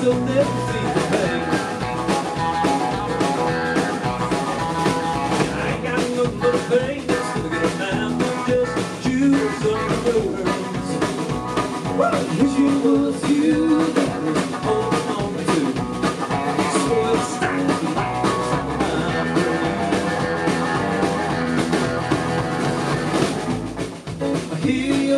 still there.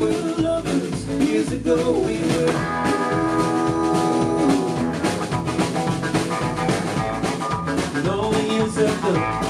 were lovers, years ago we were. Lonely years ago.